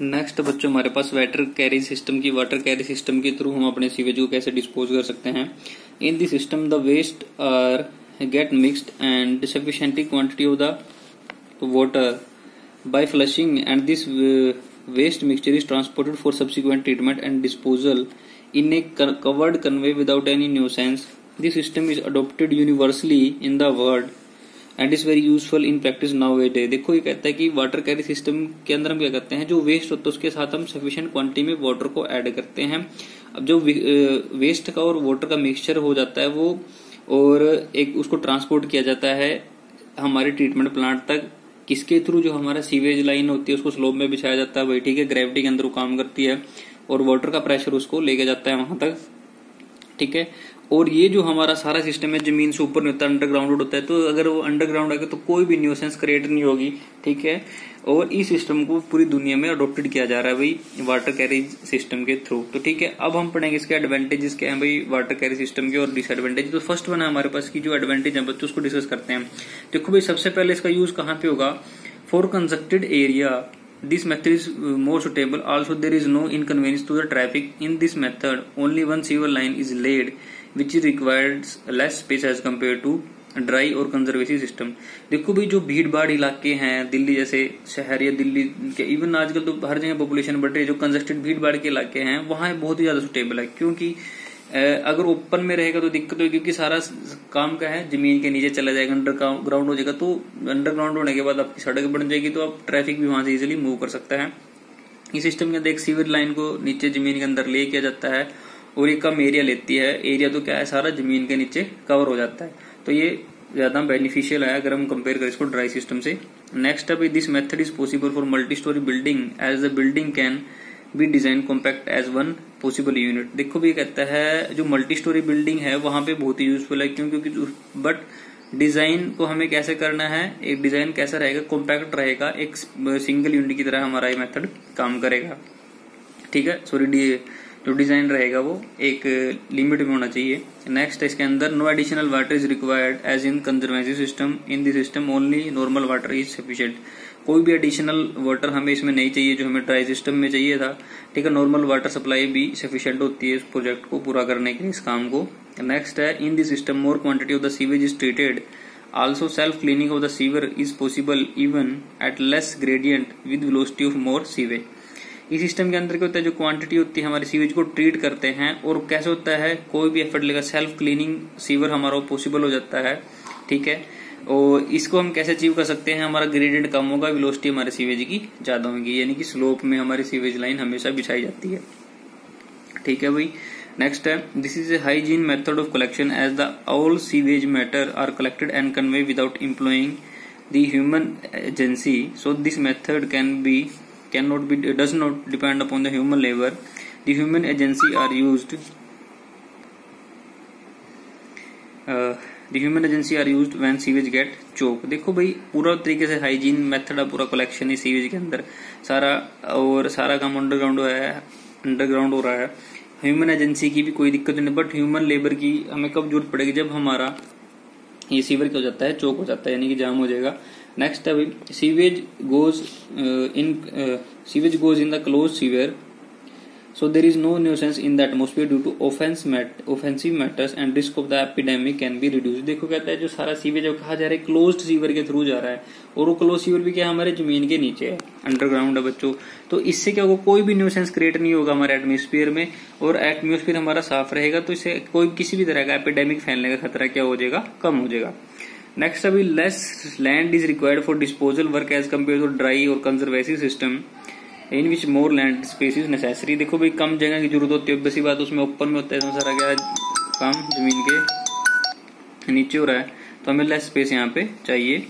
Next बच्चों, हमारे पास वाटर कैरी सिस्टम की वाटर कैरी सिस्टम के थ्रू हम अपने सीवेज को कैसे डिस्पोज कर सकते हैं? In the system the waste are get mixed and sufficient quantity of the water by flushing and this waste mixture is transported for subsequent treatment and disposal in a covered convey without any nuisance this system is adopted universally in the world and is very useful in practice now a day देखो, ये कहता है कि water carry system के अंदर हम क्या करते हैं? जो वेस्ट होता है, उसके साथ हम सफिशियंट क्वांटिटी में वाटर को ऐड करते हैं। अब जो वेस्ट का और वाटर का मिक्सचर हो जाता है वो, और एक उसको ट्रांसपोर्ट किया जाता है हमारे ट्रीटमेंट प्लांट तक। किसके थ्रू जो हमारा सीवेज लाइन होती है, उसको स्लोप में बिछाया जाता है वही ठीक है? ग्रेविटी के अंदर वो काम करती है, और वाटर का प्रेशर उसको लेके जाता है वहाँ तक, ठीक है? और ये जो हमारा सारा सिस्टम है ज़मीन से ऊपर नहीं होता अंडरग्राउंड होता है तो अगर वो अंडरग्राउंड आएगा तो कोई भी न्यूसेंस क्रिएट नहीं होगी ठीक है? और इस सिस्टम को पूरी दुनिया में अडोप्टेड किया जा रहा है भाई वाटर कैरेज सिस्टम के थ्रू तो ठीक है अब हम पढ़ेंगे इसके एडवांटेजेस क्या है भाई वाटर कैरेज सिस्टम के और डिसएडवांटेज तो फ़र्स्ट वन है हमारे पास की जो एडवांटेज है बच्चों उसको डिस्कस करते हैं। देखो भाई सबसे पहले इसका यूज़ कहाँ पे होगा? For constructed area method is uh, more suitable. Also there is no inconvenience to the traffic. In this method only one sewer line is laid. Which requires less space as compared to dry और conservative system देखो भाई जो भीड़ भाड़ इलाके हैं, दिल्ली जैसे शहर या दिल्ली के इवन आजकल तो हर जगह पॉपुलेशन बढ़ रही है, जो कंजस्टेड भीड़ भाड़ के इलाके हैं, वहाँ बहुत ही ज़्यादा सुटेबल है, क्योंकि अगर ओपन में रहेगा तो दिक्कत होगी क्योंकि सारा काम का है, ज़मीन के नीचे चला जाएगा अंडरग्राउंड हो जाएगा तो अंडरग्राउंड होने के बाद आपकी सड़क बन जाएगी तो आप ट्रैफ़िक भी वहाँ से इजिली मूव कर सकता है। इस सिस्टम के अंदर एक सीवर लाइन को नीचे ज़मीन के अंदर ले किया जाता है और ये कम एरिया लेती है। एरिया तो क्या है? सारा ज़मीन के नीचे कवर हो जाता है। तो ये ज़्यादा बेनिफिशियल है अगर हम कंपेयर करें इसको ड्राई सिस्टम से। नेक्स्ट अब this method is possible for multi story building as the building can be design compact as one possible unit देखो भी कहता है, जो मल्टी स्टोरी बिल्डिंग है, वहाँ पे बहुत ही यूजफुल है। क्यों? क्योंकि बट डिज़ाइन को हमें कैसे करना है? एक डिज़ाइन कैसा रहेगा? कॉम्पैक्ट रहेगा। एक सिंगल यूनिट की तरह हमारा ये मेथड काम करेगा। ठीक है? सॉरी जो डिज़ाइन रहेगा वो एक लिमिट में होना चाहिए। नेक्स्ट इसके अंदर no additional water is required as in conservative system in the system only normal water is sufficient कोई भी एडिशनल वाटर हमें इसमें नहीं चाहिए, जो हमें ड्राई सिस्टम में चाहिए था, ठीक है नॉर्मल वाटर सप्लाई भी सफिशियंट होती है इस प्रोजेक्ट को पूरा करने के लिए, इस काम को। नेक्स्ट है in this system more quantity of the sewage is treated also self cleaning of the sewer is possible even at less gradient with velocity of more sewage इस सिस्टम के अंदर क्या होता है, जो क्वांटिटी होती है, हमारे सीवेज को ट्रीट करते हैं, और कैसे होता है, कोई भी एफर्ट लेगा सेल्फ क्लीनिंग सीवर हमारा पॉसिबल हो जाता है, ठीक है? और इसको हम कैसे अचीव कर सकते हैं, हमारा ग्रेडियंट कम होगा वेलोसिटी हमारे सीवेज की ज़्यादा होगी, यानी कि स्लोप में हमारी सीवेज लाइन हमेशा बिछाई जाती है। ठीक है भाई? नेक्स्ट है this is a hygiene method of collection as the all sewage matter are collected and convey without employing the human agency so this method can be can not be does not depend upon the human labour the human agency are used the human agency are use when sewage get choke देखो भाई, पूरा तरीके से hygiene method है, पूरा collection है sewage के अंदर। सारा, और सारा काम अंडरग्राउंड है अंडरग्राउंड हो रहा है। ह्यूमन एजेंसी की भी कोई दिक्कत नहीं बट ह्यूमन लेबर की हमें कब ज़रूरत पड़ेगी? जब हमारा ये सीवर क्या हो जाता है, चौक हो जाता है, यानी कि जाम हो जाएगा। नेक्स्ट है भाई sewage goes in sewage goes in the close sewer So, there is no nuisance in the atmosphere due to offense mat, offensive matters and risk of the epidemic can be reduced. देखो कहता है, जो सारा sewage कहा जा रहा है closed sewer के थ्रू जा रहा है, और वो क्लोज सीवर भी क्या हमारे ज़मीन के नीचे है अंडरग्राउंड है बच्चों। तो इससे क्या होगा, कोई भी न्यूसेंस क्रिएट नहीं होगा हमारे एटमोस्फियर में, और एटमोस्फियर हमारा साफ़ रहेगा तो इससे कोई किसी भी तरह का एपिडेमिक फैलने का खतरा क्या हो जाएगा, कम हो जाएगा। नेक्स्ट अभी less land is required for disposal work as compare to dry और conservative system in which more land space is necessary देखो भाई, कम जगह की ज़रूरत होती है। बसी बात उसमें ओपन में होता है सारा क्या काम, ज़मीन के नीचे हो रहा है। तो हमें लेस स्पेस यहाँ पे चाहिए।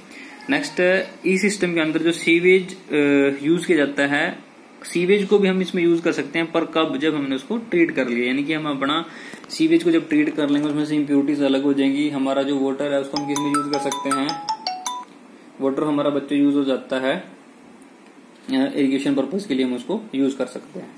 नेक्स्ट ई सिस्टम के अंदर जो सीवेज यूज़ किया जाता है सीवेज को भी हम इसमें यूज़ कर सकते हैं, पर कब? जब हमने उसको ट्रीट कर लिया। यानी कि हम अपना सीवेज को जब ट्रीट कर लेंगे, उसमें से इम्प्योरिटीज अलग हो जाएँगी। हमारा जो वाटर है, उसको हम किसमें यूज़ कर सकते हैं? वाटर हमारा बच्चे यूज़ हो जाता है। इरिगेशन पर्पज के लिए हम उसको यूज़ कर सकते हैं।